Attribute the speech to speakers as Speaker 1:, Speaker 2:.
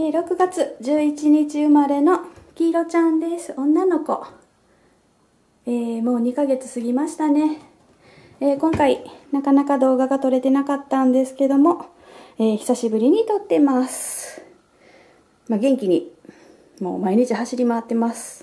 Speaker 1: えー、6月11日生まれの黄色ちゃんです。女の子。えー、もう2ヶ月過ぎましたね。えー、今回、なかなか動画が撮れてなかったんですけども、え、久しぶりに撮ってます。まあ、元気に、もう毎日走り回ってます。